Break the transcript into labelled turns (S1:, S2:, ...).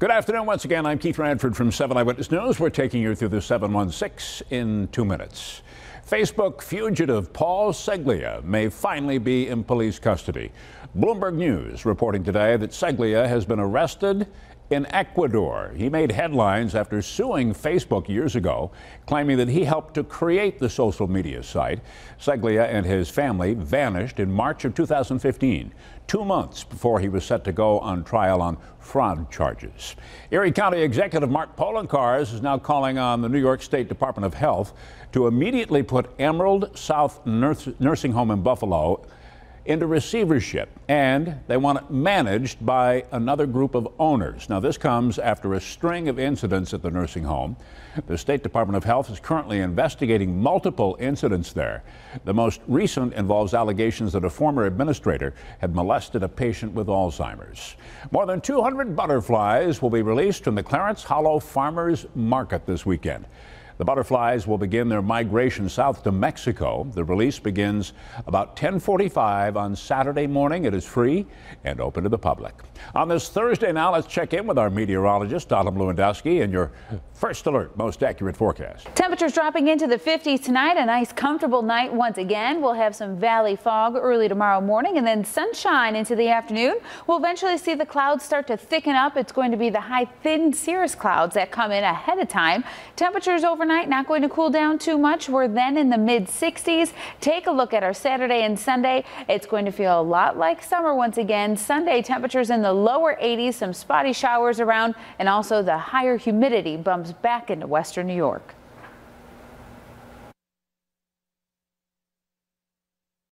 S1: Good afternoon once again. I'm Keith Radford from 7 Eyewitness News. We're taking you through the 716 in two minutes. Facebook fugitive Paul Ceglia may finally be in police custody. Bloomberg News reporting today that Ceglia has been arrested in Ecuador. He made headlines after suing Facebook years ago, claiming that he helped to create the social media site. Ceglia and his family vanished in March of 2015, two months before he was set to go on trial on fraud charges. Erie County Executive Mark Poloncarz is now calling on the New York State Department of Health to immediately put Emerald South Nursing Home in Buffalo into receivership, and they want it managed by another group of owners. Now, this comes after a string of incidents at the nursing home. The State Department of Health is currently investigating multiple incidents there. The most recent involves allegations that a former administrator had molested a patient with Alzheimer's. More than 200 butterflies will be released from the Clarence Hollow Farmers Market this weekend. The butterflies will begin their migration south to Mexico. The release begins about 1045 on Saturday morning. It is free and open to the public. On this Thursday now, let's check in with our meteorologist, Autumn Lewandowski, and your first alert, most accurate forecast.
S2: Temperatures dropping into the 50s tonight. A nice, comfortable night once again. We'll have some valley fog early tomorrow morning and then sunshine into the afternoon. We'll eventually see the clouds start to thicken up. It's going to be the high, thin cirrus clouds that come in ahead of time. Temperatures over overnight, not going to cool down too much. We're then in the mid 60s. Take a look at our Saturday and Sunday. It's going to feel a lot like summer once again. Sunday temperatures in the lower 80s, some spotty showers around, and also the higher humidity bumps back into western New York.